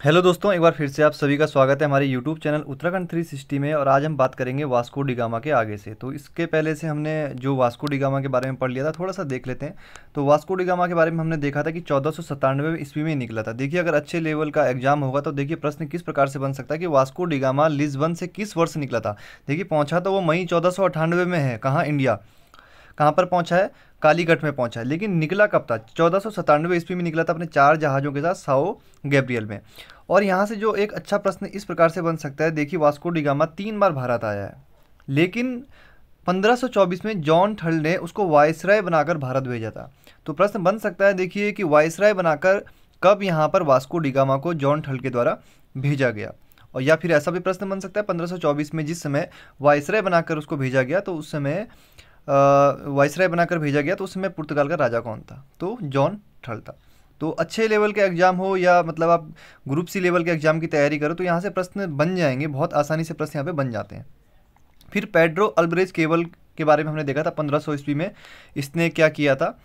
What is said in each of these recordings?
Hello दोस्तों, एक बार फिर से आप सभी का स्वागत है हमारे यूट्यूब चैनल उत्तराखंड 360 में और आज हम बात करेंगे वास्को डिगामा के आगे से। तो इसके पहले से हमने जो वास्को डिगामा के बारे में पढ़ लिया था, थोड़ा सा देख लेते हैं। तो वास्को डिगामा के बारे में हमने देखा था कि चौदह सौ ईस्वी में निकला था। देखिए, अगर अच्छे लेवल का एग्ज़ाम होगा तो देखिए प्रश्न किस प्रकार से बन सकता है कि वास्को डिगामा लिजबन से किस वर्ष निकला था। देखिए, पहुँचा तो वो मई चौदह में है, कहाँ? इंडिया। कहाँ पर पहुँचा है? कालीकट में पहुँचा है। लेकिन निकला कब था? चौदह ईस्वी में निकला था अपने चार जहाज़ों के साथ, साओ गैब्रियल में। और यहाँ से जो एक अच्छा प्रश्न इस प्रकार से बन सकता है, देखिए वास्को डिगामा तीन बार भारत आया है। लेकिन 1524 में जॉन थल ने उसको वायसराय बनाकर भारत भेजा था। तो प्रश्न बन सकता है, देखिए कि वायसराय बनाकर कब यहाँ पर वास्को डिगामा को जॉन थल के द्वारा भेजा गया? और या फिर ऐसा भी प्रश्न बन सकता है 1524 में जिस समय वायसराय बनाकर उसको भेजा गया तो उस समय वायसराय बनाकर भेजा गया तो उस समय पुर्तगाल का राजा कौन था? तो जॉन ठल था। तो अच्छे लेवल के एग्ज़ाम हो या मतलब आप ग्रुप सी लेवल के एग्ज़ाम की तैयारी करो तो यहाँ से प्रश्न बन जाएँगे, बहुत आसानी से प्रश्न यहाँ पे बन जाते हैं। फिर पेड्रो अल्ब्रेज केवल के बारे में हमने देखा था, पंद्रह सौ ईस्वी में, इसने क्या किया था?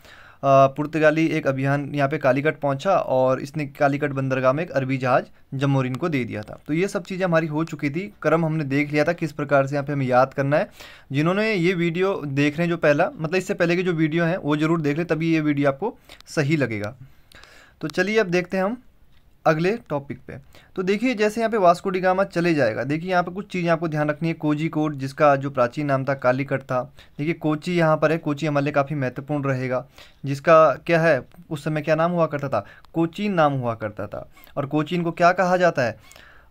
पुर्तगाली एक अभियान यहाँ पे कालीकट पहुँचा और इसने कालीकट बंदरगाह में एक अरबी जहाज़ जमोरिन को दे दिया था। तो ये सब चीज़ें हमारी हो चुकी थी। क्रम हमने देख लिया था किस प्रकार से यहाँ पे हमें याद करना है। जिन्होंने ये वीडियो देख रहे हैं जो पहला मतलब इससे पहले के जो वीडियो हैं, वो ज़रूर देख लें, तभी ये वीडियो आपको सही लगेगा। तो चलिए अब देखते हैं हम अगले टॉपिक पे। तो देखिए, जैसे यहाँ पे वास्को डिगामा चले जाएगा, देखिए यहाँ पे कुछ चीज़ें आपको ध्यान रखनी है। कोजी कोट जिसका जो प्राचीन नाम था कालीकट था। देखिए, कोची यहाँ पर है, कोची हमारे लिए काफ़ी महत्वपूर्ण रहेगा। जिसका क्या है, उस समय क्या नाम हुआ करता था? कोचीन नाम हुआ करता था। और कोचीन को क्या कहा जाता है?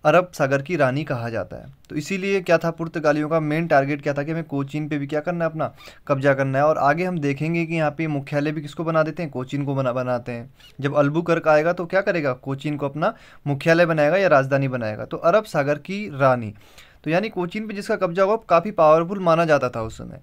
अरब सागर की रानी कहा जाता है। तो इसीलिए क्या था पुर्तगालियों का मेन टारगेट क्या था कि हमें कोचीन पे भी क्या करना है, अपना कब्जा करना है। और आगे हम देखेंगे कि यहाँ पे मुख्यालय भी किसको बना देते हैं? कोचीन को बना, बनाते हैं। जब अल्बू कर्क आएगा तो क्या करेगा? कोचीन को अपना मुख्यालय बनाएगा या राजधानी बनाएगा। तो अरब सागर की रानी। तो यानी कोचीन पर जिसका कब्जा हुआ, काफ़ी पावरफुल माना जाता था उस समय।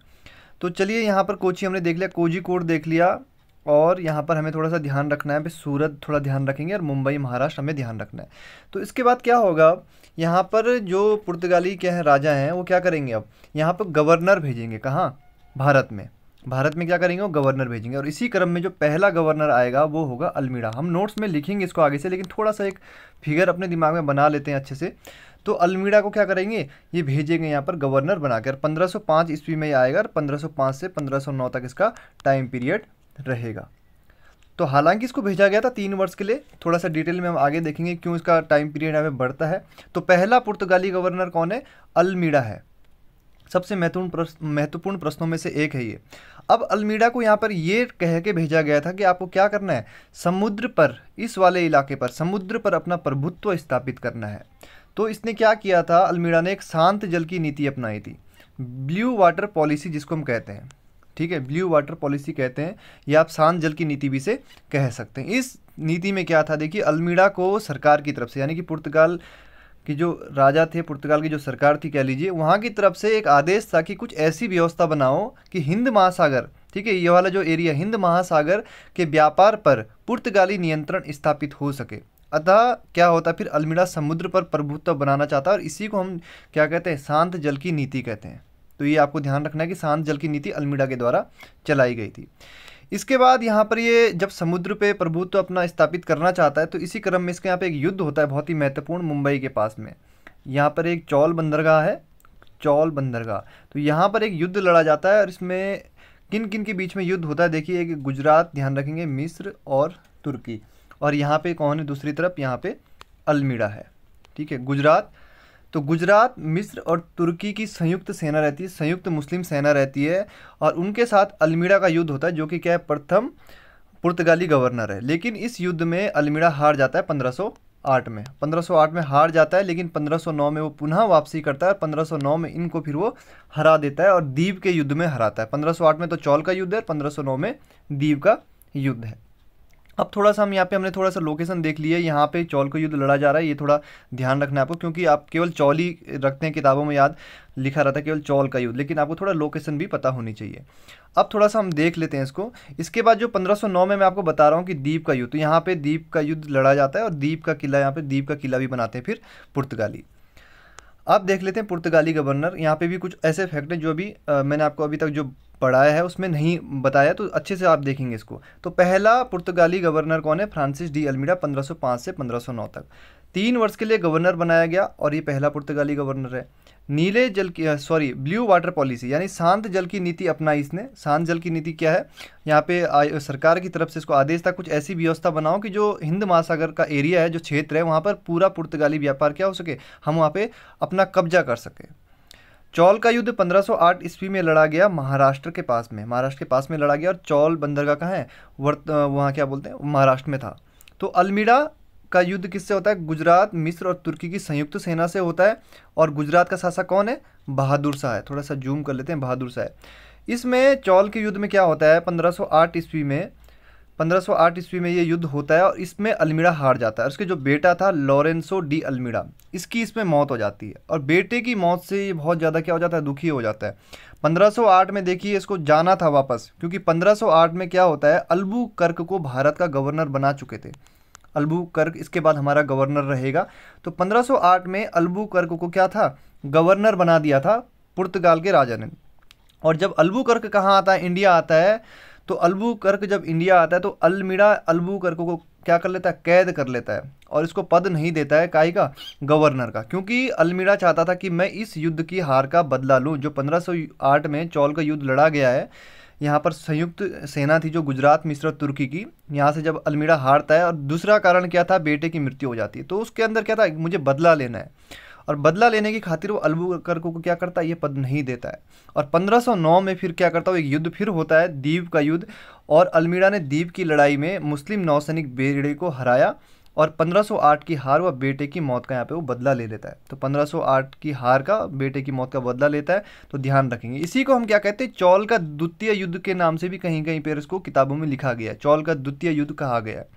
तो चलिए यहाँ पर कोची हमने देख लिया कोजी देख लिया। और यहाँ पर हमें थोड़ा सा ध्यान रखना है सूरत थोड़ा ध्यान रखेंगे और मुंबई, महाराष्ट्र हमें ध्यान रखना है। तो इसके बाद क्या होगा, यहाँ पर जो पुर्तगाली क्या है, राजा हैं, वो क्या करेंगे अब? यहाँ पर गवर्नर भेजेंगे, कहाँ? भारत में। भारत में क्या करेंगे, वो गवर्नर भेजेंगे। और इसी क्रम में जो पहला गवर्नर आएगा, वो होगा अलमीरा। हम नोट्स में लिखेंगे इसको आगे से, लेकिन थोड़ा सा एक फिगर अपने दिमाग में बना लेते हैं अच्छे से। तो अलमीरा को क्या करेंगे? ये भेजेंगे यहाँ पर गवर्नर बनाकर। 1505 ईस्वी में आएगा और 1505 से 1509 तक इसका टाइम पीरियड रहेगा। तो हालाँकि इसको भेजा गया था तीन वर्ष के लिए। थोड़ा सा डिटेल में हम आगे देखेंगे क्यों इसका टाइम पीरियड हमें बढ़ता है। तो पहला पुर्तगाली गवर्नर कौन है? अलमीडा है। सबसे महत्वपूर्ण प्रश्न, महत्वपूर्ण प्रश्नों में से एक है ये। अब अलमीडा को यहाँ पर ये कह के भेजा गया था कि आपको क्या करना है? समुद्र पर, इस वाले इलाके पर, समुद्र पर अपना प्रभुत्व स्थापित करना है। तो इसने क्या किया था? अलमीडा ने एक शांत जल की नीति अपनाई थी। ब्लू वाटर पॉलिसी जिसको हम कहते हैं। ठीक है ब्लू वाटर पॉलिसी कहते हैं, या आप शांत जल की नीति भी से कह सकते हैं। इस नीति में क्या था? देखिए अल्मीड़ा को सरकार की तरफ़ से, यानी कि पुर्तगाल की जो राजा थे, पुर्तगाल की जो सरकार थी, कह लीजिए, वहाँ की तरफ़ से एक आदेश था कि कुछ ऐसी व्यवस्था बनाओ कि हिंद महासागर, ठीक है, ये वाला जो एरिया हिंद महासागर के व्यापार पर पुर्तगाली नियंत्रण स्थापित हो सके। अतः क्या होता? फिर अल्मीड़ा समुद्र पर प्रभुत्व बनाना चाहता और इसी को हम क्या कहते हैं? शांत जल की नीति कहते हैं। तो ये आपको ध्यान रखना है कि शांत जल की नीति अल्मीडा के द्वारा चलाई गई थी। इसके बाद यहाँ पर ये जब समुद्र पे प्रभुत्व अपना स्थापित करना चाहता है तो इसी क्रम में इसके यहाँ पे एक युद्ध होता है बहुत ही महत्वपूर्ण मुंबई के पास में। यहाँ पर एक चौल बंदरगाह है, चौल बंदरगाह। तो यहाँ पर एक युद्ध लड़ा जाता है और इसमें किन किन के बीच में युद्ध होता है, देखिए, एक गुजरात, ध्यान रखेंगे, मिस्र और तुर्की। और यहाँ पे कौन है, दूसरी तरफ़ यहाँ पे अल्मीड़ा है। ठीक है, गुजरात तो गुजरात, मिस्र और तुर्की की संयुक्त सेना रहती है, संयुक्त मुस्लिम सेना रहती है और उनके साथ अलमीड़ा का युद्ध होता है, जो कि क्या है, प्रथम पुर्तगाली गवर्नर है। लेकिन इस युद्ध में अलमीड़ा हार जाता है 1508 में। 1508 में हार जाता है, लेकिन 1509 में वो पुनः वापसी करता है और 1509 में इनको फिर वो हरा देता है और दीप के युद्ध में हराता है। 1508 में तो चौल का युद्ध है 1509 में दीप का युद्ध है। अब थोड़ा सा हम यहाँ पे हमने थोड़ा सा लोकेशन देख लिया है। यहाँ पे चौल का युद्ध लड़ा जा रहा है, ये थोड़ा ध्यान रखना है आपको, क्योंकि आप केवल चौल ही रखते हैं, किताबों में याद लिखा रहता है केवल चौल का युद्ध, लेकिन आपको थोड़ा लोकेशन भी पता होनी चाहिए। अब थोड़ा सा हम देख लेते हैं इसको। इसके बाद जो 1509 में मैं आपको बता रहा हूँ कि दीप का युद्ध तो यहाँ पे दीप का युद्ध लड़ा जाता है और दीप का किला, यहाँ पे दीप का किला भी बनाते हैं फिर पुर्तगाली। अब देख लेते हैं पुर्तगाली गवर्नर, यहाँ पे भी कुछ ऐसे फैक्ट हैं जो अभी मैंने आपको अभी तक जो पढ़ाया है, उसमें नहीं बताया तो अच्छे से आप देखेंगे इसको। तो पहला पुर्तगाली गवर्नर कौन है? फ्रांसिस डी अल्मीडा 1505 से 1509 तक। तीन वर्ष के लिए गवर्नर बनाया गया और ये पहला पुर्तगाली गवर्नर है। नीले जल की सॉरी, ब्लू वाटर पॉलिसी, यानी शांत जल की नीति अपनाई इसने। शांत जल की नीति क्या है? यहाँ पे सरकार की तरफ़ से इसको आदेश था, कुछ ऐसी व्यवस्था बनाओ कि जो हिंद महासागर का एरिया है, जो क्षेत्र है, वहाँ पर पूरा पुर्तगाली व्यापार क्या हो सके? हम वहाँ पर अपना कब्जा कर सके। चौल का युद्ध 1508 ईस्वी में लड़ा गया महाराष्ट्र के पास में। महाराष्ट्र के पास में लड़ा गया और चौल बंदरगाह कहाँ है? वर्त वहाँ क्या बोलते हैं? महाराष्ट्र में था। तो अल्मीड़ा का युद्ध किससे होता है? गुजरात, मिस्र और तुर्की की संयुक्त सेना से होता है और गुजरात का शासक कौन है? बहादुर शाह है। थोड़ा सा जूम कर लेते हैं, बहादुर शाह है। इसमें चौल के युद्ध में क्या होता है? 1508 ईस्वी में 1508 ईस्वी में ये युद्ध होता है और इसमें अल्मीड़ा हार जाता है। उसके जो बेटा था, लॉरेंसो डी अलमीड़ा इसकी इसमें मौत हो जाती है। और बेटे की मौत से ये बहुत ज़्यादा क्या हो जाता है? दुखी हो जाता है। 1508 में देखिए, इसको जाना था वापस, क्योंकि 1508 में क्या होता है? अलबू कर्क को भारत का गवर्नर बना चुके थे। अलबू कर्क इसके बाद हमारा गवर्नर रहेगा। तो 1508 में अलबू कर्क को क्या था? गवर्नर बना दिया था पुर्तगाल के राजा ने। और जब अलबू कर्क कहाँ आता है? इंडिया आता है तो अलबू कर्क जब इंडिया आता है तो अलमीड़ा अलबू कर्क को क्या कर लेता है? कैद कर लेता है और इसको पद नहीं देता है काई का? गवर्नर का। क्योंकि अलमीड़ा चाहता था कि मैं इस युद्ध की हार का बदला लूँ, जो 1508 में चौल का युद्ध लड़ा गया है। यहाँ पर संयुक्त सेना थी जो गुजरात, मिस्र तुर्की की। यहाँ से जब अलमीड़ा हारता है, और दूसरा कारण क्या था? बेटे की मृत्यु हो जाती है। तो उसके अंदर क्या था? मुझे बदला लेना है। और बदला लेने की खातिर वो अलबुकर्क को क्या करता है? ये पद नहीं देता है। और 1509 में फिर क्या करता है? एक युद्ध फिर होता है दीप का युद्ध। और अलमीड़ा ने दीप की लड़ाई में मुस्लिम नौसैनिक बेड़े को हराया और 1508 की हार व बेटे की मौत का यहाँ पे वो बदला ले लेता है। तो 1508 की हार का, बेटे की मौत का बदला लेता है तो ध्यान रखेंगे। इसी को हम क्या कहते हैं? चौल का द्वितीय युद्ध के नाम से भी कहीं कहीं पर इसको किताबों में लिखा गया चौल का द्वितीय युद्ध कहा गया है।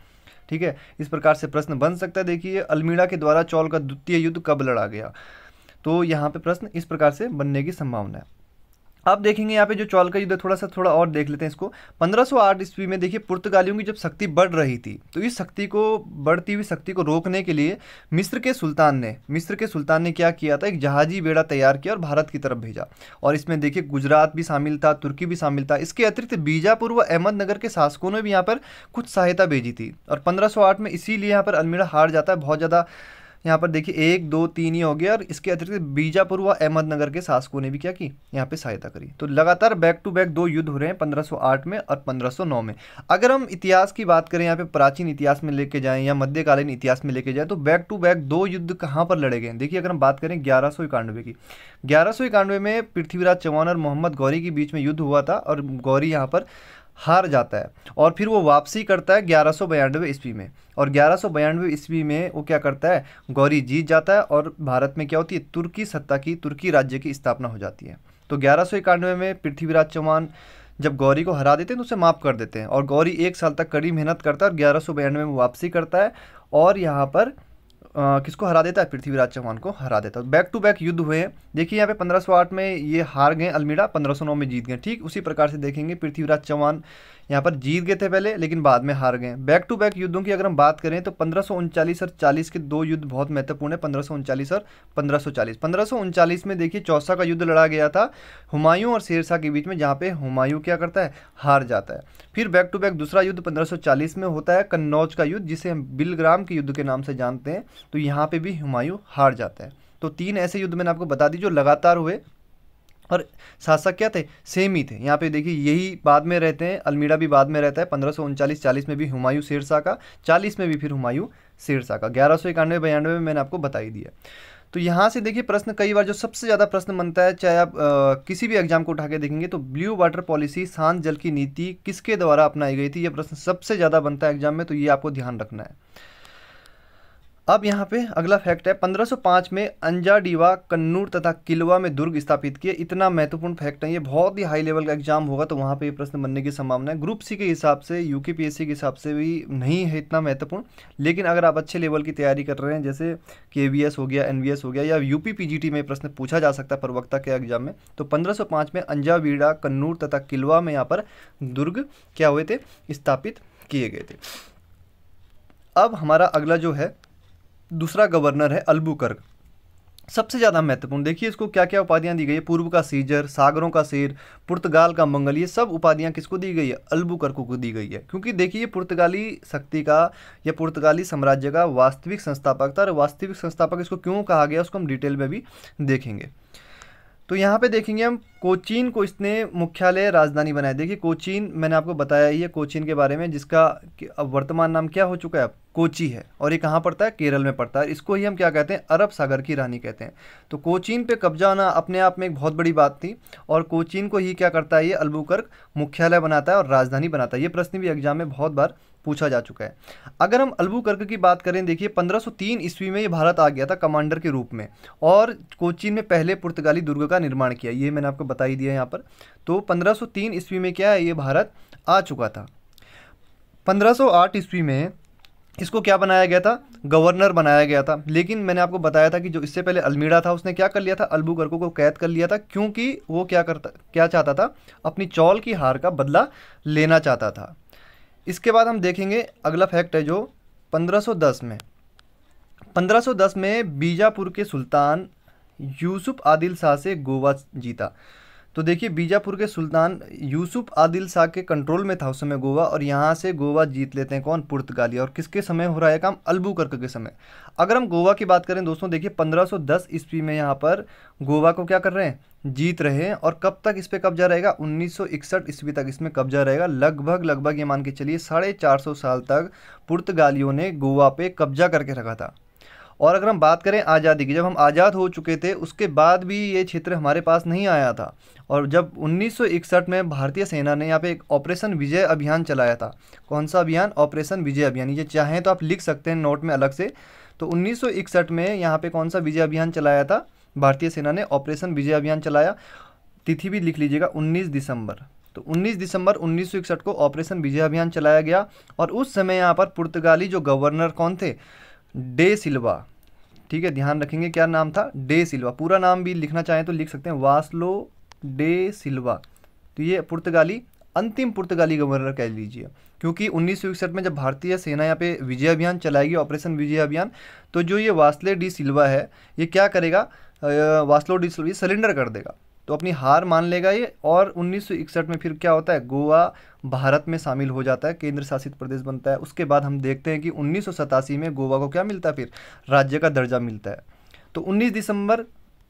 ठीक है? इस प्रकार से प्रश्न बन सकता है। देखिए अल्मीड़ा के द्वारा चौल का द्वितीय युद्ध कब लड़ा गया? तो यहाँ पे प्रश्न इस प्रकार से बनने की संभावना है। अब देखेंगे यहाँ पे जो चौल का युद्ध थोड़ा सा, थोड़ा और देख लेते हैं इसको। 1508 ईस्वी में देखिए, पुर्तगालियों की जब शक्ति बढ़ रही थी तो इस शक्ति को, बढ़ती हुई शक्ति को रोकने के लिए मिस्र के सुल्तान ने, मिस्र के सुल्तान ने क्या किया था? एक जहाजी बेड़ा तैयार किया और भारत की तरफ़ भेजा। और इसमें देखिए, गुजरात भी शामिल था, तुर्की भी शामिल था। इसके अतिरिक्त बीजापुर व अहमदनगर के शासकों ने भी यहाँ पर कुछ सहायता भेजी थी। और पंद्रह में इसीलिए यहाँ पर अलमीरा हार जाता है, बहुत ज़्यादा यहाँ पर देखिए, एक, दो, तीन ही हो गया और इसके अतिरिक्त बीजापुर व अहमदनगर के शासकों ने भी क्या की? यहाँ पे सहायता करी। तो लगातार बैक टू बैक दो युद्ध हो रहे हैं 1508 में और 1509 में। अगर हम इतिहास की बात करें, यहाँ पे प्राचीन इतिहास में लेके जाएँ या मध्यकालीन इतिहास में लेके जाएँ तो बैक टू बैक दो युद्ध कहाँ पर लड़े गए देखिए, अगर हम बात करें ग्यारह की। ग्यारह में पृथ्वीराज चौहान और मोहम्मद गौरी के बीच में युद्ध हुआ था और गौरी यहाँ पर हार जाता है। और फिर वो वापसी करता है ग्यारह सौ बयानवे ईस्वी में। और ग्यारह सौ बयानवे ईस्वी में वो क्या करता है? गौरी जीत जाता है और भारत में क्या होती है? तुर्की सत्ता की, तुर्की राज्य की स्थापना हो जाती है। तो ग्यारह सौ इक्यानवे में पृथ्वीराज चौहान जब गौरी को हरा देते हैं तो उसे माफ़ कर देते हैं। और गौरी एक साल तक कड़ी मेहनत करता है और ग्यारह सौ बयानवे में वापसी करता है। और यहाँ पर किसको हरा देता है? पृथ्वीराज चौहान को हरा देता है। बैक टू बैक युद्ध हुए हैं। देखिए यहाँ पे 1508 में ये हार गए अल्मीड़ा 1509 में जीत गए ठीक उसी प्रकार से देखेंगे पृथ्वीराज चौहान यहाँ पर जीत गए थे पहले, लेकिन बाद में हार गए। बैक टू बैक युद्धों की अगर हम बात करें तो पंद्रह और चालीस के दो युद्ध बहुत महत्वपूर्ण है, पंद्रह और पंद्रह पंद्रह में देखिए, चौसा का युद्ध लड़ा गया था, हुमायूं और शेरशाह के बीच में, जहाँ पे हुमायूं क्या करता है, हार जाता है। फिर बैक टू बैक दूसरा युद्ध 1540 में होता है, कन्नौज का युद्ध, जिसे हम बिलग्राम के युद्ध के नाम से जानते हैं तो यहाँ पे भी हुमायूं हार जाता है। तो तीन ऐसे युद्ध मैंने आपको बता दी जो लगातार हुए। और शासक क्या थे? सेम ही थे। यहाँ पे देखिए यही बाद में रहते हैं अलमीड़ा भी बाद में रहता है पंद्रह सौ उनचालीस चालीस में भी हुमायूं शेरशाह का चालीस में भी फिर हुमायूं शेरशाह का ग्यारह सौ इक्यानवे बयानवे में मैंने आपको बताई दिया। तो यहाँ से देखिए प्रश्न कई बार जो सबसे ज़्यादा प्रश्न बनता है चाहे आप आ, किसी भी एग्ज़ाम को उठा के देखेंगे तो ब्लू वाटर पॉलिसी शांत जल की नीति किसके द्वारा अपनाई गई थी? यह प्रश्न सबसे ज़्यादा बनता है एग्ज़ाम में तो ये आपको ध्यान रखना है। अब यहाँ पे अगला फैक्ट है 1505 में अंजाडीवा, कन्नूर तथा किलवा में दुर्ग स्थापित किए। इतना महत्वपूर्ण फैक्ट है, ये बहुत ही हाई लेवल का एग्ज़ाम होगा तो वहाँ पे ये प्रश्न बनने की संभावना है। ग्रुप सी के हिसाब से यूके के हिसाब से भी नहीं है इतना महत्वपूर्ण, लेकिन अगर आप अच्छे लेवल की तैयारी कर रहे हैं, जैसे के हो गया एन हो गया, या यूपी पीजीटी में प्रश्न पूछा जा सकता है प्रवक्ता के एग्ज़ाम में तो पंद्रह में अंजावीड़ा, कन्नूर तथा किलवा में यहाँ पर दुर्ग क्या हुए थे? स्थापित किए गए थे। अब हमारा अगला जो है दूसरा गवर्नर है अल्बुकर्क। सबसे ज़्यादा महत्वपूर्ण, देखिए इसको क्या क्या उपाधियाँ दी गई है। पूर्व का सीजर, सागरों का शेर पुर्तगाल का मंगल, ये सब उपाधियाँ किसको दी गई है? अल्बुकर्को को दी गई है। क्योंकि देखिए पुर्तगाली शक्ति का या पुर्तगाली साम्राज्य का वास्तविक संस्थापक था और वास्तविक संस्थापक इसको क्यों कहा गया, उसको हम डिटेल में भी देखेंगे। तो यहाँ पे देखेंगे हम, कोचीन को इसने मुख्यालय राजधानी बनाया। देखिए, कोचीन, मैंने आपको बताया ही है कोचीन के बारे में, जिसका अब वर्तमान नाम क्या हो चुका है? अब कोची है। और ये कहाँ पड़ता है? केरल में पड़ता है। इसको ही हम क्या कहते हैं? अरब सागर की रानी कहते हैं। तो कोचीन पे कब्जा आना अपने आप में एक बहुत बड़ी बात थी। और कोचीन को ही क्या करता है? ये अल्बुकर्क मुख्यालय बनाता है और राजधानी बनाता है। ये प्रश्न भी एग्ज़ाम में बहुत बार पूछा जा चुका है। अगर हम अल्बुकर्क की बात करें, देखिए 1503 ईस्वी में ये भारत आ गया था कमांडर के रूप में और कोचीन में पहले पुर्तगाली दुर्ग का निर्माण किया। ये मैंने आपको बता ही दिया यहाँ पर। तो 1503 ईस्वी में क्या है ये भारत आ चुका था? 1508 ईस्वी में इसको क्या बनाया गया था? गवर्नर बनाया गया था। लेकिन मैंने आपको बताया था कि जो इससे पहले अलमीड़ा था, उसने क्या कर लिया था? अल्बुकर्को को कैद कर लिया था, क्योंकि वो क्या करता, क्या चाहता था? अपनी चौल की हार का बदला लेना चाहता था। इसके बाद हम देखेंगे अगला फैक्ट है जो 1510 में। 1510 में बीजापुर के सुल्तान यूसुफ आदिल शाह से गोवा जीता। तो देखिए, बीजापुर के सुल्तान यूसुफ आदिल शाह के कंट्रोल में था उस समय गोवा और यहाँ से गोवा जीत लेते हैं कौन? पुर्तगाली। और किसके समय हो रहा है काम? अल्बुकर्क के समय। अगर हम गोवा की बात करें दोस्तों, देखिए 1510 ईस्वी में यहाँ पर गोवा को क्या कर रहे हैं? जीत रहे हैं। और कब तक इस पर कब्जा रहेगा? उन्नीस सौ इकसठ ईस्वी तक इसमें कब्जा रहेगा। लगभग लगभग ये मान के चलिए, साढ़े साल तक पुर्तगालियों ने गोवा पे कब्जा करके रखा था। और अगर हम बात करें आज़ादी की, जब हम आज़ाद हो चुके थे, उसके बाद भी ये क्षेत्र हमारे पास नहीं आया था। और जब 1961 में भारतीय सेना ने यहाँ पे एक ऑपरेशन विजय अभियान चलाया था। कौन सा अभियान? ऑपरेशन विजय अभियान। ये चाहें तो आप लिख सकते हैं नोट में अलग से। तो 1961 में यहाँ पे कौन सा विजय अभियान चलाया था? भारतीय सेना ने ऑपरेशन विजय अभियान चलाया। तिथि भी लिख लीजिएगा, उन्नीस दिसंबर। तो 19 दिसंबर 1961 को ऑपरेशन विजय अभियान चलाया गया। और उस समय यहाँ पर पुर्तगाली जो गवर्नर कौन थे? De Silva. ठीक है, ध्यान रखेंगे क्या नाम था? De Silva. पूरा नाम भी लिखना चाहें तो लिख सकते हैं। Vassalo de Silva. तो ये पुर्तगाली, अंतिम पुर्तगाली गवर्नर कह लीजिए। क्योंकि उन्नीस सौ इकसठ में जब भारतीय सेना यहाँ पे विजय अभियान चलाएगी, ऑपरेशन विजय अभियान तो जो ये वास्ले डी सिल्वा है, ये क्या करेगा? वास्लो डी सिल्वा, ये सरेंडर कर देगा। तो अपनी हार मान लेगा ये, और 1961 में फिर क्या होता है, गोवा भारत में शामिल हो जाता है केंद्र शासित प्रदेश बनता है। उसके बाद हम देखते हैं कि उन्नीस सौ सतासी में गोवा को क्या मिलता है, फिर राज्य का दर्जा मिलता है। तो 19 दिसंबर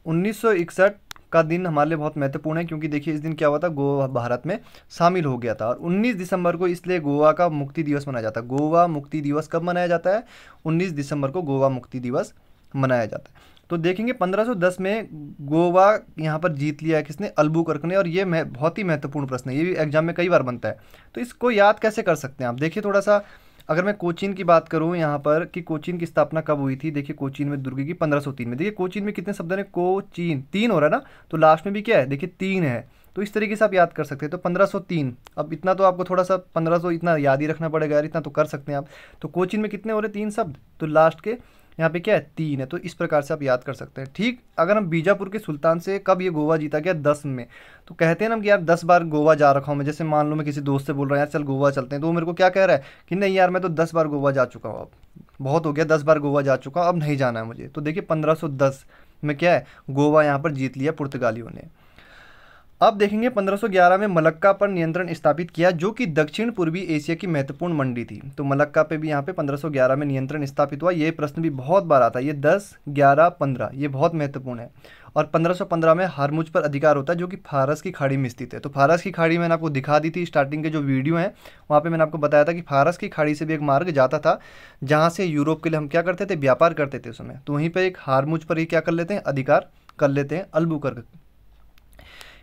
1961 का दिन हमारे लिए बहुत महत्वपूर्ण है, क्योंकि देखिए इस दिन क्या हुआ था, गोवा भारत में शामिल हो गया था। और 19 दिसंबर को इसलिए गोवा का मुक्ति दिवस मनाया जाता है। गोवा मुक्ति दिवस कब मनाया जाता है? 19 दिसंबर को गोवा मुक्ति दिवस मनाया जाता है। तो देखेंगे 1510 में गोवा यहाँ पर जीत लिया है किसने? अल्बुकर्क ने, और ये बहुत ही महत्वपूर्ण प्रश्न है। ये भी एग्ज़ाम में कई बार बनता है। तो इसको याद कैसे कर सकते हैं आप? देखिए थोड़ा सा अगर मैं कोचीन की बात करूँ यहाँ पर कि कोचीन की स्थापना कब हुई थी? देखिए कोचीन में दुर्ग की पंद्रह में। देखिए कोचीन में कितने शब्द हैं कोचीन, तीन हो रहा है ना? तो लास्ट में भी क्या है? देखिए तीन है। तो इस तरीके से आप याद कर सकते हैं। तो 1503 अब इतना तो आपको थोड़ा सा 1500 इतना याद ही रखना पड़ेगा यार, इतना तो कर सकते हैं आप। तो कोचिन में कितने हो रहे तीन शब्द। तो लास्ट के यहाँ पे क्या है? तीन है तो इस प्रकार से आप याद कर सकते हैं, ठीक? अगर हम बीजापुर के सुल्तान से कब ये गोवा जीता गया? दस में। तो कहते हैं ना कि यार, दस बार गोवा जा रखा हूँ मैं, जैसे मान लो मैं किसी दोस्त से बोल रहा हूँ, यार चल गोवा चलते हैं। तो वो मेरे को क्या कह रहा है कि नहीं यार, मैं तो दस बार गोवा जा चुका हूँ अब। बहुत हो गया, दस बार गोवा जा चुका हूँ, अब नहीं जाना है मुझे। तो देखिए, पंद्रह में क्या है? गोवा यहाँ पर जीत लिया पुर्तगालियों ने। अब देखेंगे 1511 में मलक्का पर नियंत्रण स्थापित किया जो कि दक्षिण पूर्वी एशिया की महत्वपूर्ण मंडी थी। तो मलक्का पे भी यहाँ पे 1511 में नियंत्रण स्थापित हुआ। ये प्रश्न भी बहुत बार आता है। ये 10, 11, 15 ये बहुत महत्वपूर्ण है। और 1515 में हारमुज पर अधिकार होता है जो कि फारस की खाड़ी में स्थित है। तो फारस की खाड़ी मैंने आपको दिखा दी थी स्टार्टिंग के जो वीडियो हैं वहाँ पर मैंने आपको बताया था कि फारस की खाड़ी से भी एक मार्ग जाता था जहाँ से यूरोप के लिए हम क्या करते थे? व्यापार करते थे उसमें तो वहीं पर एक हारमुज पर ही क्या कर लेते हैं? अधिकार कर लेते हैं अल्बुकर्क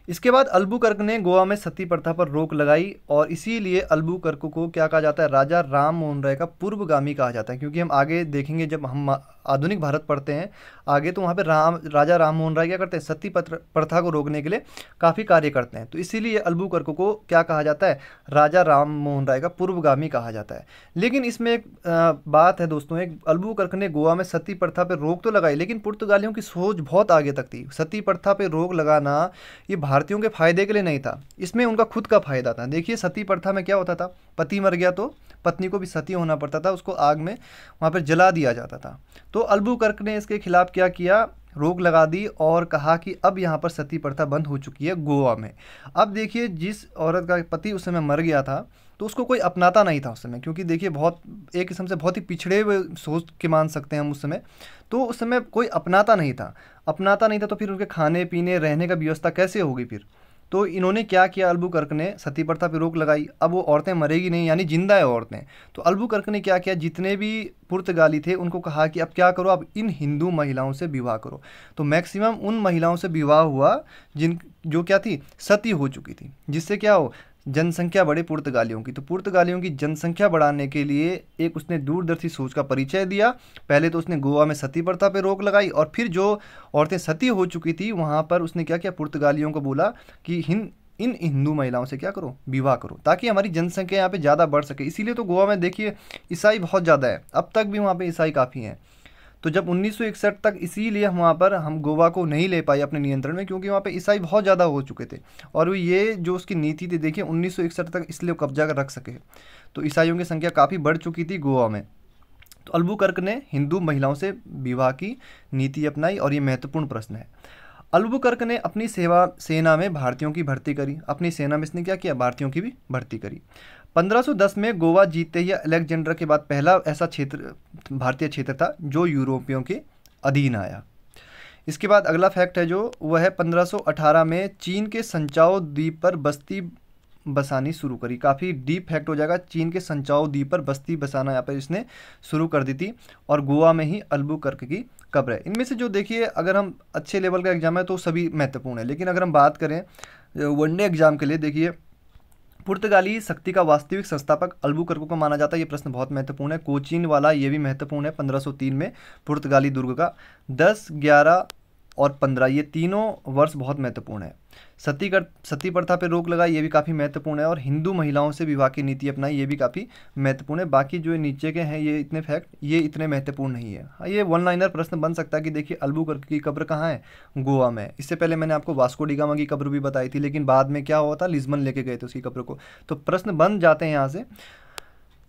इसके बाद अल्बुकर्क ने गोवा में सती प्रथा पर रोक लगाई और इसीलिए अल्बुकर्क को क्या कहा जाता है? राजा राम मोहन राय का पूर्वगामी कहा जाता है, क्योंकि हम आगे देखेंगे जब हम आधुनिक भारत पढ़ते हैं। आगे तो वहाँ पे राम, राजा राम मोहन राय क्या करते हैं? सती प्रथा को रोकने के लिए काफ़ी कार्य करते हैं। तो इसीलिए अल्बुकर्क को क्या कहा जाता है? राजा राम मोहन राय का पूर्वगामी कहा जाता है। लेकिन इसमें एक बात है दोस्तों, एक अल्बुकर्क ने गोवा में सती प्रथा पर रोक तो लगाई, लेकिन पुर्तगालियों की सोच बहुत आगे तक थी। सती प्रथा पर रोक लगाना ये भारतीयों के फ़ायदे के लिए नहीं था। इसमें उनका खुद का फ़ायदा था। देखिए सती प्रथा में क्या होता था? पति मर गया तो पत्नी को भी सती होना पड़ता था, उसको आग में वहाँ पर जला दिया जाता था। तो अल्बुकर्क ने इसके खिलाफ क्या किया? रोक लगा दी और कहा कि अब यहाँ पर सती प्रथा बंद हो चुकी है गोवा में। अब देखिए, जिस औरत का पति उस समय मर गया था तो उसको कोई अपनाता नहीं था उस समय, क्योंकि देखिए, बहुत, एक किस्म से बहुत ही पिछड़े हुए सोच के मान सकते हैं हम उस समय। तो उस समय कोई अपनाता नहीं था। अपनाता नहीं था तो फिर उनके खाने पीने रहने का व्यवस्था कैसे होगी फिर? तो इन्होंने क्या किया अल्बू कर्क ने? सती प्रथा पर रोक लगाई। अब वो औरतें मरेगी नहीं, यानी ज़िंदा है औरतें। तो अल्बू कर्क ने क्या किया? जितने भी पुर्तगाली थे, उनको कहा कि अब क्या करो? अब इन हिंदू महिलाओं से विवाह करो। तो मैक्सिमम उन महिलाओं से विवाह हुआ, जिन, जो क्या थी? सती हो चुकी थी। जिससे क्या हो? जनसंख्या बढ़े पुर्तगालियों की। तो पुर्तगालियों की जनसंख्या बढ़ाने के लिए एक उसने दूरदर्शी सोच का परिचय दिया। पहले तो उसने गोवा में सती प्रथा पे रोक लगाई और फिर जो औरतें सती हो चुकी थी, वहाँ पर उसने क्या किया? पुर्तगालियों को बोला कि हिंद इन हिंदू महिलाओं से क्या करो? विवाह करो, ताकि हमारी जनसंख्या यहाँ पे ज़्यादा बढ़ सके। इसीलिए तो गोवा में देखिए, ईसाई बहुत ज़्यादा है। अब तक भी वहाँ पे ईसाई काफ़ी हैं। तो जब 1961 तक इसीलिए वहाँ पर, हम गोवा को नहीं ले पाए अपने नियंत्रण में, क्योंकि वहाँ पे ईसाई बहुत ज़्यादा हो चुके थे। और ये जो उसकी नीति थी, देखिए 1961 तक इसलिए कब्जा कर रख सके। तो ईसाइयों की संख्या काफ़ी बढ़ चुकी थी गोवा में। तो अल्बुकर्क ने हिंदू महिलाओं से विवाह की नीति अपनाई, और ये महत्वपूर्ण प्रश्न है। अल्बुकर्क ने अपनी सेवा, सेना में भारतीयों की भर्ती करी। अपनी सेना में इसने क्या किया? भारतीयों की भी भर्ती करी। 1510 में गोवा जीतते ही अलेक्जेंडर के बाद पहला ऐसा क्षेत्र, भारतीय क्षेत्र था जो यूरोपियों के अधीन आया। इसके बाद अगला फैक्ट है जो, वह है 1518 में चीन के संचाओ द्वीप पर बस्ती बसानी शुरू करी। काफ़ी डीप फैक्ट हो जाएगा, चीन के संचाओ द्वीप पर बस्ती बसाना यहाँ पर इसने शुरू कर दी थी और गोवा में ही अल्बू कर्क की कब्र है। इनमें से जो देखिए, अगर हम अच्छे लेवल का एग्ज़ाम है तो सभी महत्वपूर्ण है, लेकिन अगर हम बात करें, वनडे एग्ज़ाम के लिए देखिए पुर्तगाली शक्ति का वास्तविक संस्थापक अल्बुकर्को को माना जाता है। ये प्रश्न बहुत महत्वपूर्ण है। कोचीन वाला ये भी महत्वपूर्ण है 1503 में पुर्तगाली दुर्ग का। 10, 11 और पंद्रह, ये तीनों वर्ष बहुत महत्वपूर्ण है। सती कर सती प्रथा पर रोक लगाई, ये भी काफ़ी महत्वपूर्ण है, और हिंदू महिलाओं से विवाह की नीति अपनाई, ये भी काफ़ी महत्वपूर्ण है। बाकी जो नीचे के हैं, ये इतने फैक्ट ये इतने महत्वपूर्ण नहीं है। हाँ ये वन लाइनर प्रश्न बन सकता है कि देखिए अल्बू की कब्र कहाँ है? गोवा में। इससे पहले मैंने आपको वास्को डिगामा की कब्र भी बताई थी, लेकिन बाद में क्या हुआ था? लिजमन लेके गए थे उसकी कब्र को। तो प्रश्न बन जाते हैं यहाँ से।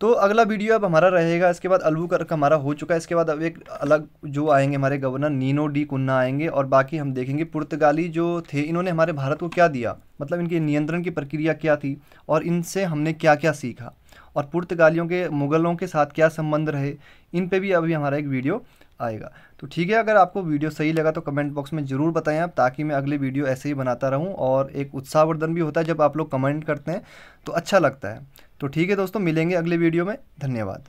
तो अगला वीडियो अब हमारा रहेगा, इसके बाद अलबू कर्क हमारा हो चुका है, इसके बाद अब एक अलग जो आएँगे हमारे गवर्नर, नीनो डी कुन्ना आएँगे और बाकी हम देखेंगे पुर्तगाली जो थे, इन्होंने हमारे भारत को क्या दिया? मतलब इनके नियंत्रण की प्रक्रिया क्या थी और इनसे हमने क्या क्या सीखा? और पुर्तगालियों के, मुग़लों के साथ क्या संबंध रहे? इन पे भी अभी हमारा एक वीडियो आएगा। तो ठीक है, अगर आपको वीडियो सही लगा तो कमेंट बॉक्स में ज़रूर बताएँ आप, ताकि मैं अगले वीडियो ऐसे ही बनाता रहूँ और एक उत्साहवर्धन भी होता है जब आप लोग कमेंट करते हैं तो अच्छा लगता है। तो ठीक है दोस्तों मिलेंगे अगले वीडियो में। धन्यवाद।